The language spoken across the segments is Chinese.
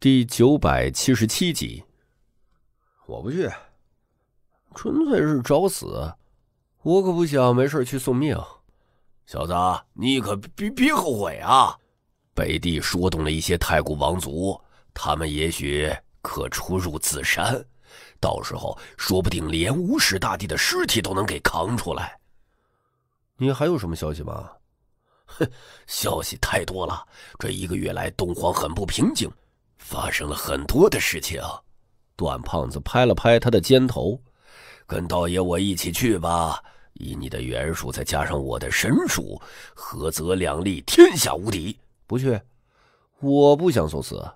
第九百七十七集，我不去，纯粹是找死。我可不想没事去送命。小子，你可别别后悔啊！北地说动了一些太古王族，他们也许可出入紫山，到时候说不定连无始大帝的尸体都能给扛出来。你还有什么消息吗？哼，消息太多了。这一个月来，东荒很不平静。发生了很多的事情，段胖子拍了拍他的肩头，跟道爷我一起去吧。以你的元术，再加上我的神术，合则两利，天下无敌。不去，我不想送死。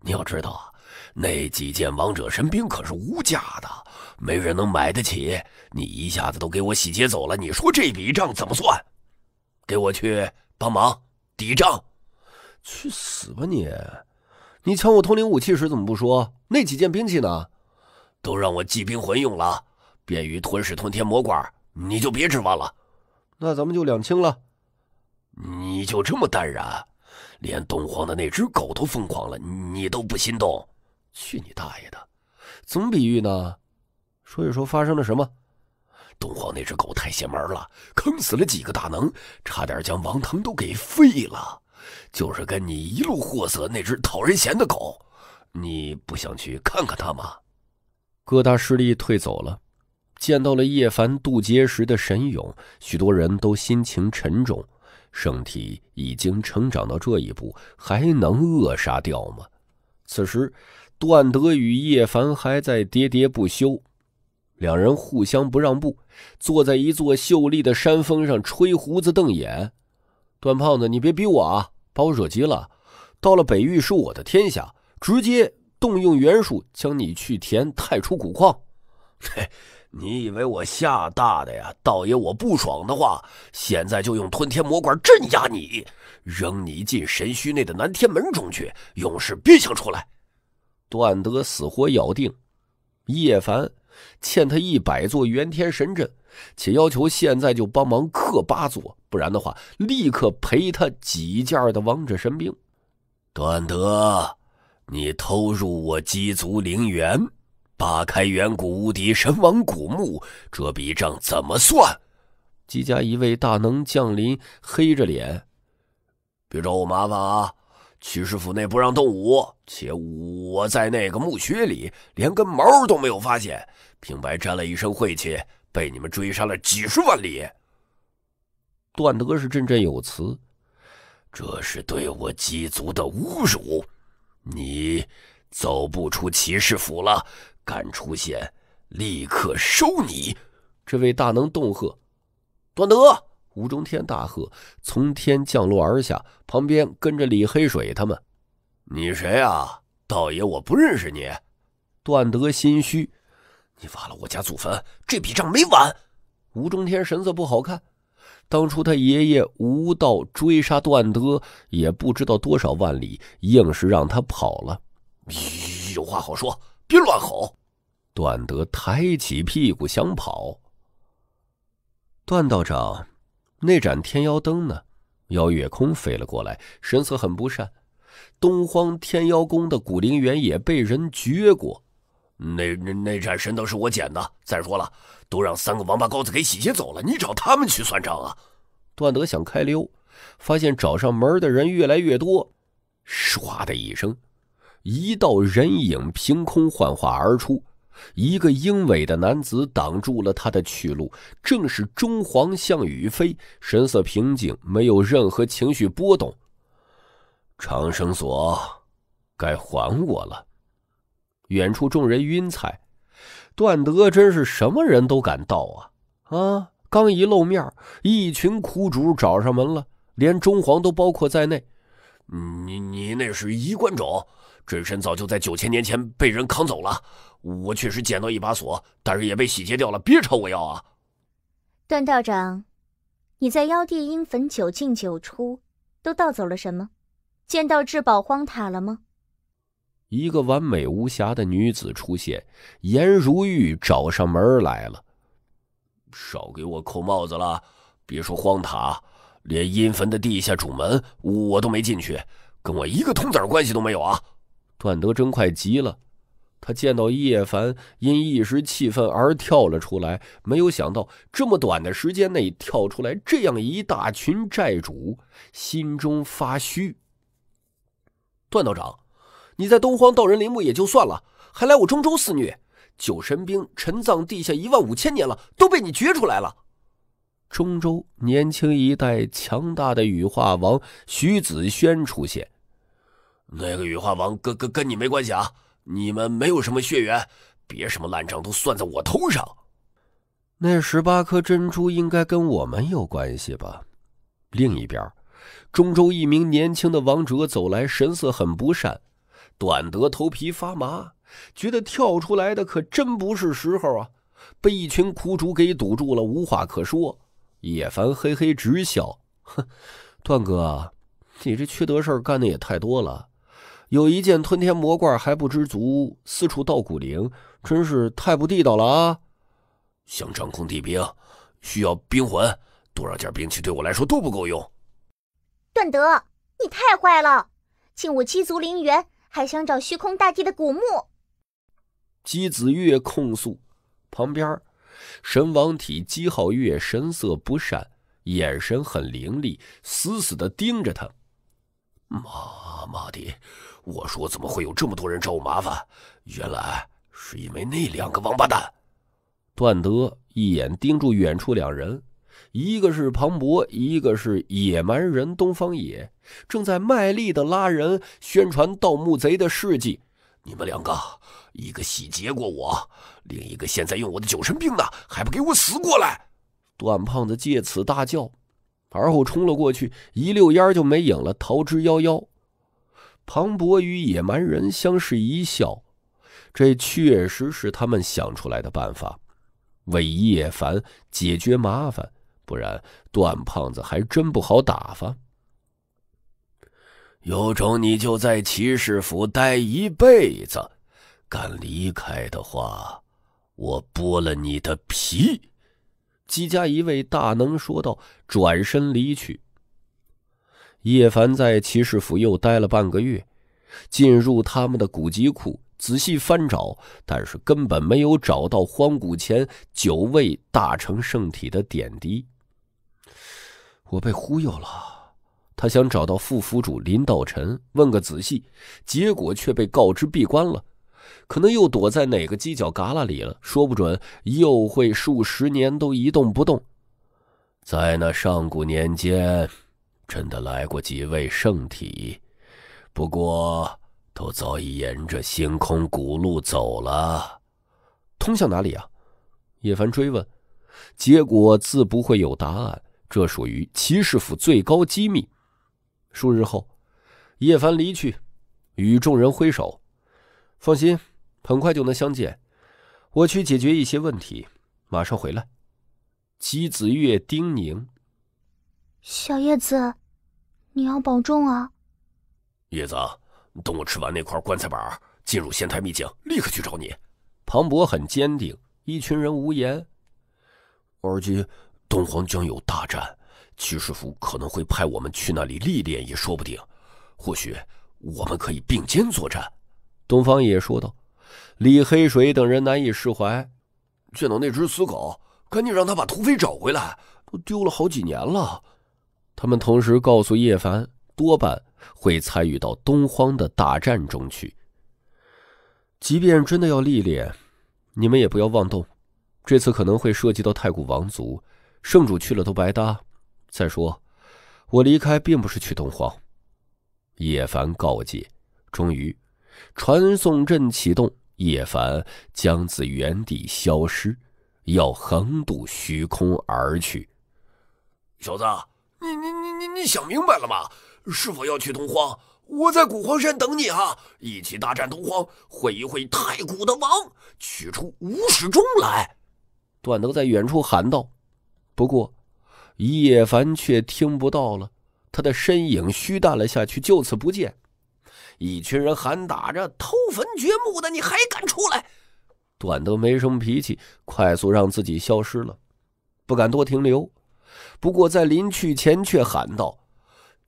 你要知道，那几件王者神兵可是无价的，没人能买得起。你一下子都给我洗劫走了，你说这笔账怎么算？给我去帮忙抵账。去死吧你！你抢我通灵武器时怎么不说？那几件兵器呢？都让我祭兵魂用了，便于吞噬吞天魔怪，你就别指望了。那咱们就两清了。你就这么淡然？连东皇的那只狗都疯狂了，你都不心动？去你大爷的！怎么比喻呢？说一说发生了什么？东皇那只狗太邪门了，坑死了几个大能，差点将王腾都给废了。就是跟你一路货色那只讨人嫌的狗，你不想去看看它吗？各大势力退走了，见到了叶凡渡劫时的神勇，许多人都心情沉重。圣体已经成长到这一步，还能扼杀掉吗？此时，段德与叶凡还在喋喋不休，两人互相不让步，坐在一座秀丽的山峰上吹胡子瞪眼。段胖子，你别逼我啊！把我惹急了，到了北域是我的天下，直接动用元术将你去填太初古矿。嘿，你以为我吓大的呀？道爷，我不爽的话，现在就用吞天魔管镇压你，扔你进神虚内的南天门中去，永世别想出来。段德死活咬定，叶凡欠他一百座元天神阵。且要求现在就帮忙刻八座，不然的话，立刻赔他几件的王者神兵。段德，你偷入我鸡族陵园，扒开远古无敌神王古墓，这笔账怎么算？姬家一位大能降临，黑着脸，别找我麻烦啊！曲师府内不让动武，且我在那个墓穴里连根毛都没有发现，平白沾了一身晦气。被你们追杀了几十万里，段德是振振有词：“这是对我姬族的侮辱！你走不出骑士府了，敢出现，立刻收你！”这位大能恫喝：“段德！”吴中天大喝，从天降落而下，旁边跟着李黑水他们。你谁啊？道爷，我不认识你。段德心虚。你挖了我家祖坟，这笔账没完。吴中天神色不好看。当初他爷爷无道追杀段德，也不知道多少万里，硬是让他跑了。有话好说，别乱吼。段德抬起屁股想跑。段道长，那盏天妖灯呢？妖月空飞了过来，神色很不善。东荒天妖宫的古灵园也被人掘过。那那那盏神灯是我捡的。再说了，都让三个王八羔子给洗劫走了，你找他们去算账啊！段德想开溜，发现找上门的人越来越多。唰的一声，一道人影凭空幻化而出，一个英伟的男子挡住了他的去路，正是中皇项羽飞，神色平静，没有任何情绪波动。长生锁，该还我了。远处众人晕菜，段德真是什么人都敢盗啊！啊，刚一露面，一群苦主找上门了，连中皇都包括在内。你你那是衣冠冢，真身早就在九千年前被人扛走了。我确实捡到一把锁，但是也被洗劫掉了。别朝我要啊！段道长，你在妖帝阴坟九进九出，都盗走了什么？见到至宝荒塔了吗？一个完美无瑕的女子出现，颜如玉找上门来了。少给我扣帽子了！别说荒塔，连阴坟的地下主门我都没进去，跟我一个通子关系都没有啊！段德真快急了。他见到叶凡因一时气愤而跳了出来，没有想到这么短的时间内跳出来这样一大群债主，心中发虚。段道长，你在东荒盗人陵墓也就算了，还来我中州肆虐，九神兵沉葬地下一万五千年了，都被你掘出来了。中州年轻一代强大的羽化王徐子轩出现，那个羽化王跟跟跟你没关系啊。你们没有什么血缘，别什么烂账都算在我头上。那十八颗珍珠应该跟我们有关系吧？另一边，中州一名年轻的王者走来，神色很不善。段德头皮发麻，觉得跳出来的可真不是时候啊！被一群苦主给堵住了，无话可说。叶凡嘿嘿直笑，哼，段哥，你这缺德事干的也太多了。有一件吞天魔罐还不知足，四处盗古灵，真是太不地道了啊！想掌控地兵，需要兵魂，多少件兵器对我来说都不够用。段德，你太坏了，侵我七族陵园，还想找虚空大帝的古墓。姬子月控诉，旁边神王体姬皓月神色不善，眼神很凌厉，死死的盯着他。妈妈的！我说怎么会有这么多人找我麻烦？原来是因为那两个王八蛋。段德一眼盯住远处两人，一个是庞博，一个是野蛮人东方野，正在卖力的拉人宣传盗墓贼的事迹。你们两个，一个洗劫过我，另一个现在用我的九神兵呢，还不给我死过来！段胖子借此大叫，而后冲了过去，一溜烟就没影了，逃之夭夭。庞博与野蛮人相视一笑，这确实是他们想出来的办法，为叶凡解决麻烦。不然，段胖子还真不好打发。有种你就在骑士府待一辈子，敢离开的话，我剥了你的皮。姬家一位大能说道，转身离去。叶凡在骑士府又待了半个月，进入他们的古籍库仔细翻找，但是根本没有找到荒古前九位大成圣体的点滴。我被忽悠了，他想找到副府主林道臣问个仔细，结果却被告知闭关了，可能又躲在哪个犄角旮旯里了，说不准又会数十年都一动不动。在那上古年间。真的来过几位圣体，不过都早已沿着星空古路走了。通向哪里啊？叶凡追问，结果自不会有答案，这属于骑士府最高机密。数日后，叶凡离去，与众人挥手：“放心，很快就能相见。我去解决一些问题，马上回来。”姬子月叮咛。小叶子，你要保重啊！叶子，等我吃完那块棺材板，进入仙台秘境，立刻去找你。庞博很坚定，一群人无言。而今东皇将有大战，齐师傅可能会派我们去那里历练，也说不定。或许我们可以并肩作战。东方也说道。李黑水等人难以释怀，见到那只死狗，赶紧让他把土匪找回来，都丢了好几年了。他们同时告诉叶凡，多半会参与到东荒的大战中去。即便真的要历练，你们也不要妄动。这次可能会涉及到太古王族，圣主去了都白搭。再说，我离开并不是去东荒。叶凡告诫。终于，传送阵启动，叶凡将自原地消失，要横渡虚空而去。小子。你你你你你想明白了吗？是否要去东荒？我在古荒山等你啊！一起大战东荒，会一会太古的王，取出无始钟来。段德在远处喊道。不过，叶凡却听不到了，他的身影虚淡了下去，就此不见。一群人喊打着：“偷坟掘墓的，你还敢出来！”段德没什么脾气，快速让自己消失了，不敢多停留。不过在临去前却喊道：“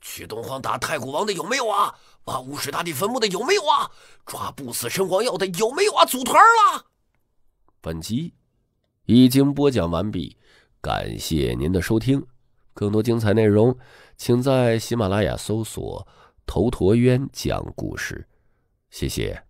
去东皇打太古王的有没有啊？挖巫师大帝坟墓的有没有啊？抓不死神皇药的有没有啊？组团了。本集已经播讲完毕，感谢您的收听。更多精彩内容，请在喜马拉雅搜索“头陀渊讲故事”。谢谢。